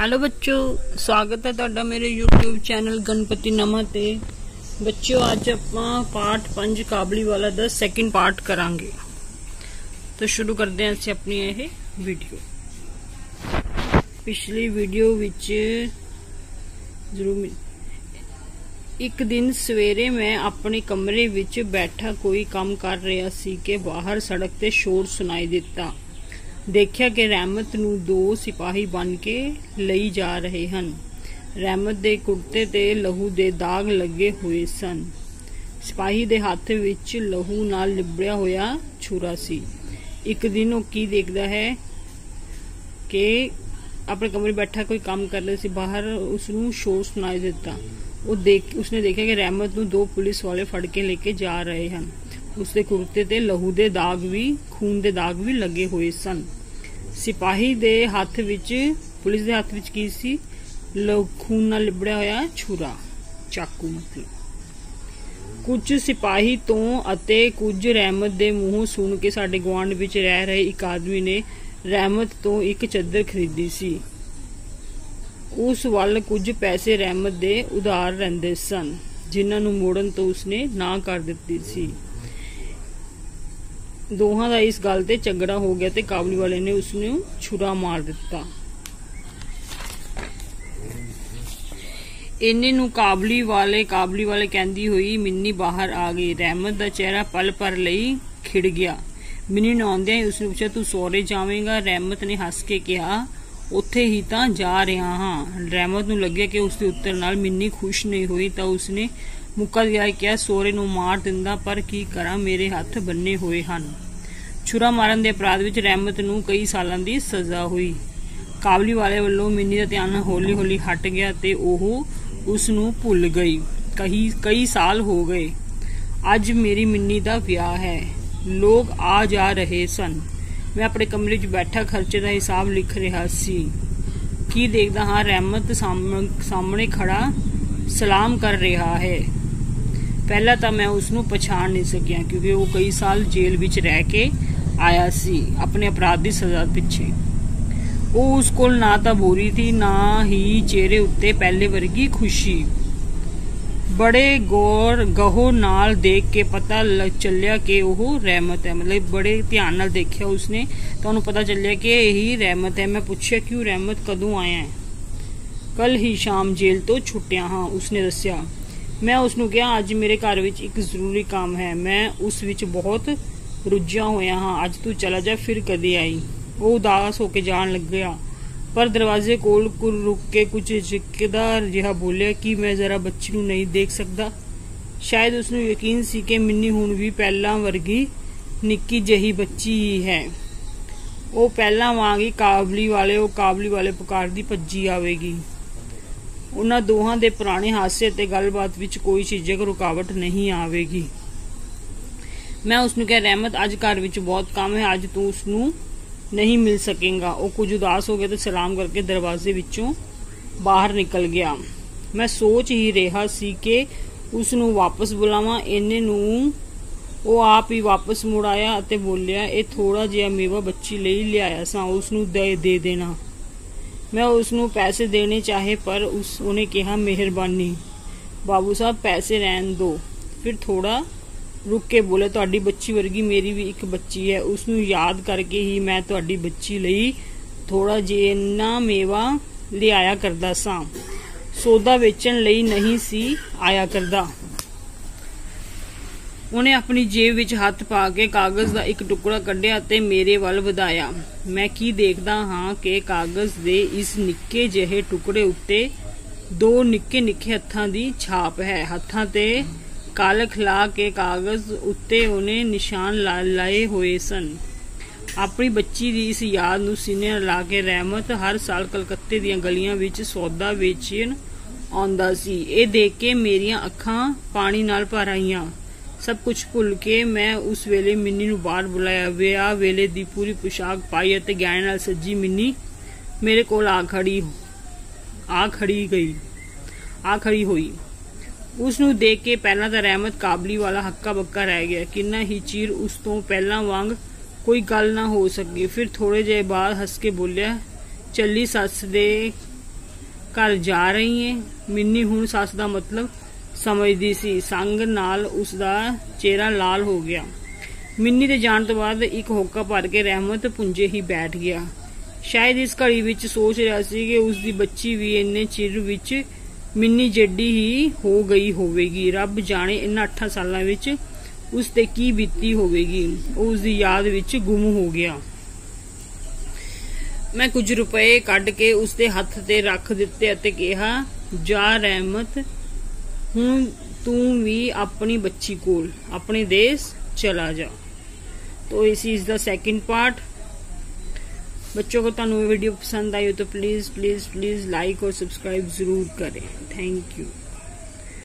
Hello ਬੱਚੋ, ਸਵਾਗਤ ਹੈ ਤੁਹਾਡਾ ਮੇਰੇ YouTube ਚੈਨਲ ਗਣਪਤੀ ਨਮਾ ਤੇ। ਬੱਚੋ ਅੱਜ ਆਪਾਂ ਪਾਠ 5 ਕਾਬਲੀ ਵਾਲਾ ਦਾ ਸੈਕਿੰਡ ਪਾਰਟ ਕਰਾਂਗੇ। ਤਾਂ ਸ਼ੁਰੂ ਕਰਦੇ ਹਾਂ ਅਸੀਂ ਆਪਣੀ ਇਹ ਵੀਡੀਓ ਪਿਛਲੀ ਵੀਡੀਓ ਵਿੱਚ ਜ਼ਰੂਰ ਇੱਕ ਦਿਨ ਸਵੇਰੇ ਮੈਂ ਆਪਣੇ ਕਮਰੇ ਵਿੱਚ ਬੈਠਾ, ਕੋਈ ਕੰਮ ਕਰ ਰਿਹਾ ਸੀ ਕਿ ਬਾਹਰ ਸੜਕ ਤੇ ਸ਼ੋਰ ਸੁਣਾਈ ਦਿੱਤਾ। ਦੇਖਿਆ ਕਿ ਰਹਿਮਤ ਨੂੰ ਦੋ ਸਿਪਾਹੀ ਬਣ ਕੇ ਲਈ ਜਾ ਰਹੇ ਹਨ। ਰਹਿਮਤ ਦੇ ਕੁਰਤੇ ਤੇ ਲਹੂ ਦੇ ਦਾਗ ਲੱਗੇ ਹੋਏ ਸਨ। ਸਿਪਾਹੀ ਦੇ ਹੱਥ ਵਿੱਚ ਲਹੂ ਨਾਲ ਲਿਬੜਿਆ ਹੋਇਆ ਛੁਰਾ ਸੀ। ਇੱਕ ਦਿਨ ਉਹ ਕੀ ਦੇਖਦਾ ਹੈ ਕਿ ਆਪਣੇ ਕਮਰੇ ਬੈਠਾ ਕੋਈ ਕੰਮ ਕਰ ਰਿਹਾ ਸੀ, ਬਾਹਰ ਉਸ ਨੂੰ ਸ਼ੋਰ ਸੁਣਾਈ ਦਿੱਤਾ। ਉਹ ਦੇਖ, ਉਸਨੇ ਦੇਖਿਆ ਕਿ ਰਹਿਮਤ ਨੂੰ ਦੋ ਪੁਲਿਸ ਵਾਲੇ ਫੜ ਕੇ ਲੈ ਕੇ ਜਾ ਰਹੇ ਹਨ। ਉਸਦੇ ਕੁਰਤੇ ਤੇ ਲਹੂ ਦੇ ਦਾਗ ਵੀ, ਖੂਨ ਦੇ ਦਾਗ ਵੀ ਲੱਗੇ ਹੋਏ ਸਨ। ਸਿਪਾਹੀ ਦੇ ਹੱਥ ਵਿੱਚ, ਪੁਲਿਸ ਦੇ ਹੱਥ ਵਿੱਚ ਕੀ ਸੀ? ਖੂਨ ਨਾਲ ਲਿਬੜਿਆ ਹੋਇਆ ਛੁਰਾ, ਚਾਕੂ ਮਤਲਬ। ਕੁਝ ਸਿਪਾਹੀ ਤੋਂ ਅਤੇ ਕੁਝ ਰਹਿਮਤ ਦੇ ਮੂੰਹੋਂ ਸੁਣ ਕੇ ਸਾਡੇ ਗਵਾਂਡ ਵਿੱਚ ਰਹਿ ਰਹੇ ਇੱਕ ਆਦਮੀ ਨੇ ਰਹਿਮਤ ਤੋਂ ਇੱਕ ਚੱਦਰ ਖਰੀਦੀ ਸੀ। ਉਸ ਵੱਲ ਕੁਝ ਪੈਸੇ ਰਹਿਮਤ ਦੇ ਉਧਾਰ ਰਹਿੰਦੇ ਸਨ, ਜਿਨ੍ਹਾਂ ਨੂੰ ਮੋੜਨ ਤੋਂ ਉਸਨੇ ਨਾ ਕਰ ਦਿੱਤੀ ਸੀ। ਦੋਹਾਂ ਦਾ ਇਸ ਗੱਲ ਤੇ ਝਗੜਾ ਹੋ ਗਿਆ ਤੇ ਕਾਬਲੀ ਵਾਲੇ ਨੇ ਉਸ ਨੂੰ ਛੁਰਾ ਮਾਰ ਦਿੱਤਾ। ਇੰਨੇ ਨੂੰ ਕਾਬਲੀ ਵਾਲੇ ਕਾਬਲੀ ਵਾਲੇ ਕਹਿੰਦੀ ਹੋਈ ਮਿੰਨੀ ਬਾਹਰ ਆ ਗਈ। ਰਹਿਮਤ ਦਾ ਚਿਹਰਾ ਪਲ ਪਰ ਲਈ ਖਿੜ ਗਿਆ। ਮਿੰਨੀ ਨੇ ਆਉਂਦਿਆਂ ਉਸ ਨੂੰ ਪੁੱਛਿਆ, ਤੂੰ ਸੋਰੇ ਜਾਵੇਂਗਾ? ਰਹਿਮਤ ਨੇ ਹੱਸ ਕੇ ਕਿਹਾ ਉੱਥੇ ਹੀ ਤਾਂ ਜਾ ਰਿਹਾ ਹਾਂ। ਰਹਿਮਤ ਨੂੰ ਲੱਗਿਆ ਕਿ ਉਸ ਦੇ ਉੱਤਰ ਨਾਲ ਮਿੰਨੀ ਖੁਸ਼ ਨਹੀਂ ਹੋਈ ਤਾਂ ਉਸਨੇ ਮੁੱਕਾ ਗਿਆ ਕਿਹਾ ਸੋਰੇ ਨੂੰ ਮਾਰ ਦਿੰਦਾ, ਪਰ ਕੀ ਕਰਾਂ, ਮੇਰੇ ਹੱਥ ਬੰਨੇ ਹੋਏ ਹਨ। ਛੁਰਾ ਮਾਰਨ ਦੇ ਅਪਰਾਧ ਵਿੱਚ ਰਹਿਮਤ ਨੂੰ ਕਈ ਸਾਲਾਂ ਦੀ ਸਜ਼ਾ ਹੋਈ। ਕਾਬਲੀ ਵਾਲੇ ਵੱਲੋਂ ਮਿੰਨੀ ਦਾ ਧਿਆਨ ਹੌਲੀ-ਹੌਲੀ ਹਟ ਗਿਆ ਤੇ ਉਹ ਉਸ ਨੂੰ ਭੁੱਲ ਗਈ। ਕਈ ਕਈ ਸਾਲ ਹੋ ਗਏ। ਅੱਜ ਮੇਰੀ ਮਿੰਨੀ ਦਾ ਵਿਆਹ ਹੈ। ਲੋਕ ਆ ਜਾ ਰਹੇ ਸਨ। ਮੈਂ ਆਪਣੇ ਕਮਰੇ 'ਚ ਬੈਠਾ, ਖਰਚੇ ਦਾ ਹਿਸਾਬ ਲਿਖ ਰਿਹਾ ਸੀ। ਕੀ ਦੇਖਦਾ ਹਾਂ, ਰਹਿਮਤ ਸਾਹਮਣੇ ਖੜਾ ਸਲਾਮ ਕਰ ਰਿਹਾ ਹੈ। ਪਹਿਲਾਂ ਤਾਂ ਮੈਂ ਉਸ ਨੂੰ ਪਛਾਣ ਨਹੀਂ ਸਕਿਆ, ਕਿਉਂਕਿ ਉਹ ਕਈ ਸਾਲ ਜੇਲ੍ਹ ਵਿੱਚ ਰਹਿ ਕੇ ਆਇਆ ਸੀ, ਆਪਣੇ ਅਪਰਾਧ ਦੀ ਸਜ਼ਾ ਪਿੱਛੇ। ਉਹ ਉਸ ਕੋਲ ਨਾ ਤਾਂ ਬੋਰੀ ਸੀ, ਨਾ ਹੀ ਚਿਹਰੇ ਉੱਤੇ ਪਹਿਲੇ ਵਰਗੀ ਖੁਸ਼ੀ। ਬੜੇ ਗੌਰ ਗਹੋ ਨਾਲ ਦੇਖ ਕੇ ਪਤਾ ਚੱਲਿਆ ਕਿ ਉਹ ਰਹਿਮਤ ਹੈ। ਮਤਲਬ ਬੜੇ ਧਿਆਨ ਨਾਲ ਦੇਖਿਆ ਉਸਨੇ। ਤੁਹਾਨੂੰ ਪਤਾ ਚੱਲਿਆ ਕਿ ਇਹੀ ਰਹਿਮਤ ਹੈ। ਮੈਂ ਪੁੱਛਿਆ ਕਿਉਂ ਰਹਿਮਤ? ਕਦੋਂ ਆਇਆ ਹੈ? ਕੱਲ ਹੀ ਸ਼ਾਮ ਜੇਲ੍ਹ ਤੋਂ ਛੁੱਟਿਆ ਹਾਂ, ਉਸਨੇ ਦੱਸਿਆ। ਮੈਂ ਉਸ ਨੂੰ ਕਿਹਾ, ਅੱਜ ਮੇਰੇ ਘਰ ਵਿੱਚ ਇੱਕ ਜ਼ਰੂਰੀ ਕੰਮ ਹੈ। ਮੈਂ ਉਸ ਵਿੱਚ ਬਹੁਤ ਰੁੱਝਿਆ ਹੋਇਆ ਹਾਂ। ਅੱਜ ਤੂੰ ਚਲਾ ਜਾ, ਫਿਰ ਕਦੇ ਆਈ। ਉਹ ਉਦਾਸ ਹੋ ਕੇ ਜਾਣ ਲੱਗਿਆ। ਪਰ ਦਰਵਾਜ਼ੇ ਕੋਲ ਕੁਰ ਰੁਕ ਕੇ ਕੁਝ ਜ਼ਿਕਦਾਰ ਜਿਹਾ ਬੋਲਿਆ ਕਿ ਮੈਂ ਜ਼ਰਾ ਬੱਚੀ ਨੂੰ ਨਹੀਂ ਦੇਖ ਸਕਦਾ। ਸ਼ਾਇਦ ਉਸ ਨੂੰ ਯਕੀਨ ਸੀ ਕਿ ਮਿੰਨੀ ਹੁਣ ਵੀ ਪਹਿਲਾਂ ਵਰਗੀ ਨਿੱਕੀ ਜਹੀ ਬੱਚੀ ਹੀ ਹੈ। ਉਹ ਪਹਿਲਾਂ ਵਾਂਗ ਹੀ ਕਾਬਲੀ ਵਾਲੇ, ਉਹ ਕਾਬਲੀ ਵਾਲੇ ਪੁਕਾਰ ਦੀ ਭੱਜੀ ਆਵੇਗੀ। ਉਹਨਾਂ ਦੋਹਾਂ ਦੇ ਪੁਰਾਣੇ ਹਾਸੇ ਤੇ ਗੱਲਬਾਤ ਵਿੱਚ ਕੋਈ ਝਿਜਕ, ਰੁਕਾਵਟ ਨਹੀਂ ਆਵੇਗੀ। ਮੈਂ ਉਸ ਨੂੰ ਕਿਹਾ, ਰਹਿਮਤ, ਅੱਜ ਘਰ ਵਿੱਚ ਬਹੁਤ ਕੰਮ ਹੈ, ਅੱਜ ਤੂੰ ਉਸ ਨੂੰ ਨਹੀਂ ਮਿਲ ਸਕੇਗਾ ਉਹ ਕੁਝ ਉਦਾਸ ਹੋ ਗਿਆ ਤੇ ਸਲਾਮ ਕਰਕੇ ਦਰਵਾਜ਼ੇ ਵਿੱਚੋਂ ਬਾਹਰ ਨਿਕਲ ਗਿਆ ਮੈਂ ਸੋਚ ਹੀ ਰਿਹਾ ਸੀ ਕਿ ਉਸ ਨੂੰ ਵਾਪਸ ਬੁਲਾਵਾਂ ਇੰਨੇ ਨੂੰ ਉਹ ਆਪ ਹੀ ਵਾਪਸ ਮੁੜ ਆਇਆ ਅਤੇ ਬੋਲਿਆ ਇਹ ਥੋੜਾ ਜਿਹਾ ਮੇਵਾ ਬੱਚੀ ਲਈ ਲਿਆਇਆ ਸਾਂ ਉਸ ਨੂੰ ਦੇ ਦੇ ਦੇਣਾ ਮੈਂ ਉਸ ਨੂੰ ਪੈਸੇ ਦੇਣੇ ਚਾਹੇ ਪਰ ਉਸ ਉਹਨੇ ਕਿਹਾ ਮਿਹਰਬਾਨੀ ਬਾਬੂ ਸਾਹਿਬ ਪੈਸੇ ਰਹਿਣ ਦਿਓ ਫਿਰ ਥੋੜਾ ਰੁਕ ਕੇ ਬੋਲੇ, ਤੁਹਾਡੀ ਬੱਚੀ ਵਰਗੀ ਮੇਰੀ ਵੀ ਇੱਕ ਬੱਚੀ ਹੈ। ਉਸ ਨੂੰ ਯਾਦ ਕਰਕੇ ਹੀ ਮੈਂ ਤੁਹਾਡੀ ਬੱਚੀ ਲਈ ਥੋੜਾ ਜਿਹਾ ਮੇਵਾ ਲਿਆਇਆ ਕਰਦਾ ਸਾਂ। ਸੌਦਾ ਵੇਚਣ ਲਈ ਨਹੀਂ ਸੀ ਆਇਆ ਕਰਦਾ। ਉਹਨੇ ਆਪਣੀ ਜੇਬ ਵਿੱਚ ਹੱਥ ਪਾ ਕੇ ਕਾਗਜ਼ ਦਾ ਇੱਕ ਟੁਕੜਾ ਕੱਢਿਆ ਤੇ ਮੇਰੇ ਵੱਲ ਵਧਾਇਆ। ਮੈਂ ਕੀ ਦੇਖਦਾ ਹਾਂ ਕਿ ਕਾਗਜ਼ ਦੇ ਇਸ ਨਿੱਕੇ ਜਿਹੇ ਟੁਕੜੇ ਉੱਤੇ ਦੋ ਨਿੱਕੇ ਨਿੱਕੇ ਹੱਥਾਂ ਦੀ ਛਾਪ ਹੈ। ਹੱਥਾਂ ਤੇ ਕਾਲਖ ਲਾ ਕੇ ਕਾਗਜ਼ ਉੱਤੇ ਉਹਨੇ ਨਿਸ਼ਾਨ ਲਾਏ ਹੋਏ ਸਨ। ਆਪਣੀ ਬੱਚੀ ਦੀ ਇਸ ਯਾਦ ਨੂੰ ਸੀਨੇ ਲਾ ਕੇ ਰਹਿਮਤ ਹਰ ਸਾਲ ਕਲਕੱਤੇ ਦੀਆਂ ਗਲੀਆਂ ਵਿੱਚ ਸੌਦਾ ਵੇਚਣ ਆਉਂਦਾ ਸੀ। ਇਹ ਦੇਖ ਕੇ ਮੇਰੀਆਂ ਅੱਖਾਂ ਪਾਣੀ ਨਾਲ ਭਰ ਆਈਆਂ। ਸਭ ਕੁਝ ਭੁੱਲ ਕੇ ਮੈਂ ਉਸ ਵੇਲੇ ਮਿੰਨੀ ਨੂੰ ਬਾਹਰ ਬੁਲਾਇਆ। ਵਿਆਹ ਵੇਲੇ ਦੀ ਪੂਰੀ ਪੁਸ਼ਾਕ ਪਾਈ ਅਤੇ ਗਹਿਣੇ ਨਾਲ ਸੱਜੀ ਮਿੰਨੀ ਮੇਰੇ ਕੋਲ ਆ ਖੜੀ ਆ ਖੜੀ ਗਈ, ਆ ਖੜੀ ਹੋਈ। ਉਸ ਨੂੰ ਦੇਖ ਕੇ ਪਹਿਲਾਂ ਤਾਂ ਰਹਿਮਤ ਕਾਬਲੀ ਵਾਲਾ ਹੱਕਾ ਬੱਕਾ ਰਹਿ ਗਿਆ। ਕਿੰਨਾ ਹੀ ਚਿਰ ਉਸ ਤੋਂ ਪਹਿਲਾਂ ਵਾਂਗ ਕੋਈ ਗੱਲ ਨਾ ਹੋ ਸਕੀ। ਫਿਰ ਥੋੜੇ ਜਿਹੇ ਬਾਅਦ ਹੱਸ ਕੇ ਬੋਲਿਆ, ਚੱਲੀ ਸੱਸ ਦੇ ਘਰ ਜਾ ਰਹੀ ਏ। ਮਿੰਨੀ ਹੁਣ ਸੱਸ ਦਾ ਮਤਲਬ ਸਮਝਦੀ ਸੀ। ਸੰਗ ਨਾਲ ਉਸ ਦਾ ਚਿਹਰਾ ਲਾਲ ਹੋ ਗਿਆ। ਮਿੰਨੀ ਦੇ ਜਾਣ ਤੋਂ ਬਾਅਦ ਇੱਕ ਹੋਕਾ ਭਰ ਕੇ ਰਹਿਮਤ ਪੁੰਜੇ ਹੀ ਬੈਠ ਗਿਆ। ਸ਼ਾਇਦ ਇਸ ਘੜੀ ਵਿੱਚ ਸੋਚ ਰਿਹਾ ਸੀ ਕਿ ਉਸ ਦੀ ਬੱਚੀ ਵੀ ਇੰਨੇ ਚਿਰ ਵਿੱਚ ਮਿੰਨੀ ਜੱਡੀ ਹੀ ਹੋ ਗਈ ਹੋਵੇਗੀ ਰੱਬ ਜਾਣੇ ਇਹਨਾਂ 8 ਸਾਲਾਂ ਵਿੱਚ ਉਸ ਤੇ ਕੀ ਬੀਤੀ ਹੋਵੇਗੀ ਉਹ ਉਸ ਦੀ ਯਾਦ ਵਿੱਚ ਗੁੰਮ ਹੋ ਗਿਆ ਮੈਂ ਕੁਝ ਰੁਪਏ ਕੱਢ ਕੇ ਉਸ ਦੇ ਹੱਥ ਤੇ ਰੱਖ ਦਿੱਤੇ ਅਤੇ ਕਿਹਾ ਜਾ ਰਹਿਮਤ ਹੁਣ ਤੂੰ ਵੀ ਆਪਣੀ ਬੱਚੀ ਕੋਲ ਆਪਣੇ ਦੇਸ਼ ਚਲਾ ਜਾ तो इस इज द सेकंड पार्ट बच्चों को ਤੁਹਾਨੂੰ वीडियो पसंद आई हो तो प्लीज प्लीज प्लीज लाइक और सब्सक्राइब जरूर करें थैंक यू